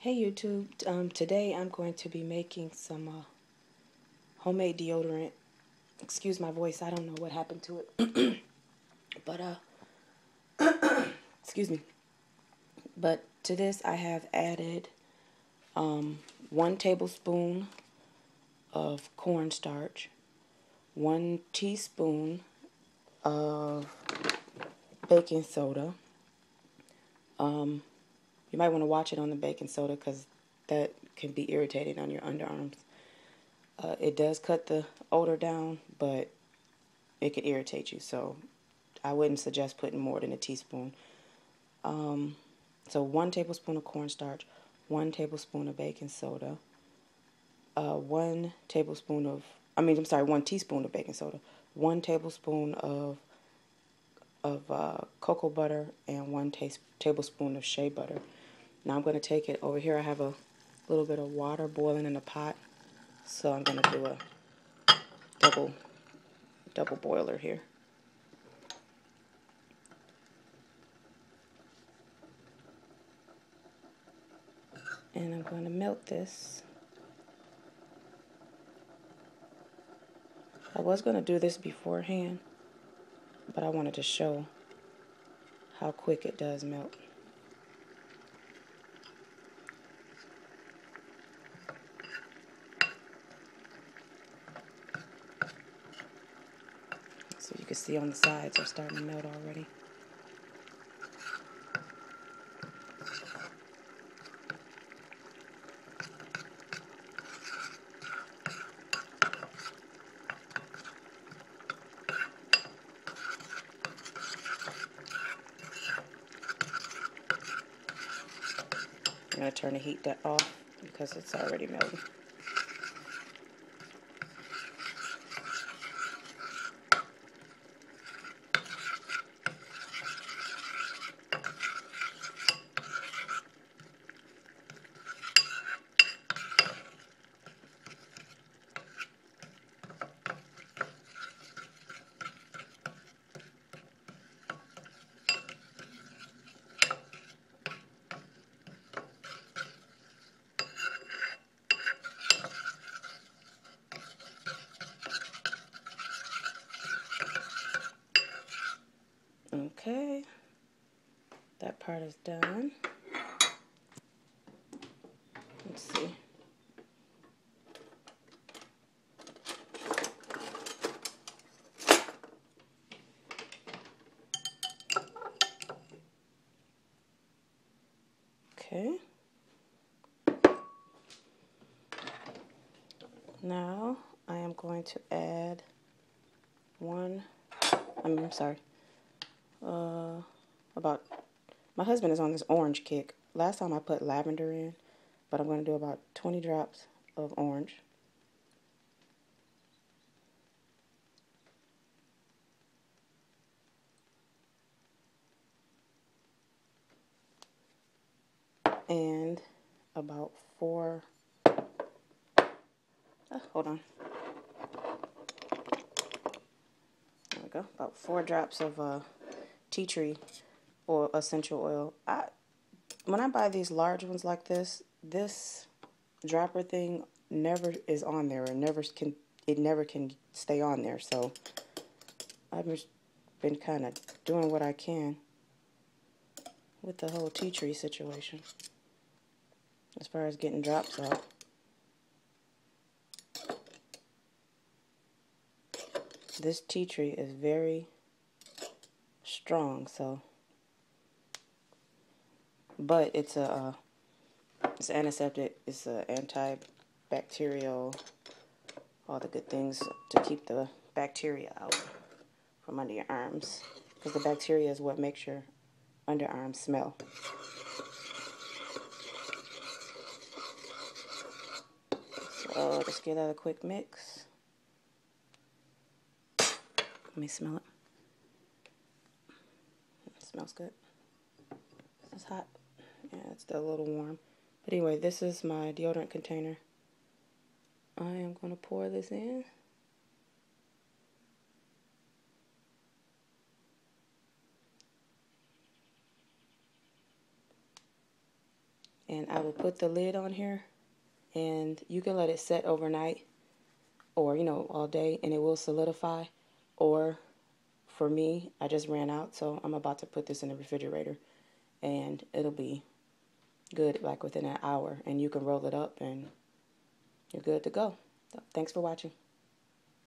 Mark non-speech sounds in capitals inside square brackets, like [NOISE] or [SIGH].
Hey YouTube, um, today I'm going to be making some uh, homemade deodorant. Excuse my voice, I don't know what happened to it. [CLEARS THROAT] but, uh, [CLEARS THROAT] excuse me. But to this I have added um, one tablespoon of cornstarch, one teaspoon of baking soda, um, you might want to watch it on the baking soda because that can be irritating on your underarms. Uh, it does cut the odor down, but it could irritate you. So I wouldn't suggest putting more than a teaspoon. Um, so one tablespoon of cornstarch, one tablespoon of baking soda, uh, one tablespoon of, I mean, I'm sorry, one teaspoon of baking soda, one tablespoon of of uh, cocoa butter, and one tablespoon of shea butter. Now I'm going to take it over here. I have a little bit of water boiling in a pot. So I'm going to do a double, double boiler here. And I'm going to melt this. I was going to do this beforehand, but I wanted to show how quick it does melt. So you can see on the sides are starting to melt already. I'm going to turn the heat that off because it's already melted. Okay, that part is done. Let's see. Okay. Now I am going to add one, I'm sorry, uh, about, my husband is on this orange kick. Last time I put lavender in, but I'm going to do about 20 drops of orange. And about four, oh, hold on. There we go, about four drops of uh, tea tree or essential oil. I when I buy these large ones like this, this dropper thing never is on there or never can it never can stay on there. So I've just been kind of doing what I can with the whole tea tree situation as far as getting drops out. This tea tree is very strong, so but it's a uh, it's antiseptic, it's an antibacterial, all the good things to keep the bacteria out from under your arms because the bacteria is what makes your underarms smell. So let's give that a quick mix. Let me smell it smells good. It's hot. Yeah, it's still a little warm. But anyway, this is my deodorant container. I am going to pour this in. And I will put the lid on here and you can let it set overnight or, you know, all day and it will solidify. Or for me, I just ran out, so I'm about to put this in the refrigerator and it'll be good like within an hour and you can roll it up and you're good to go. So, thanks for watching.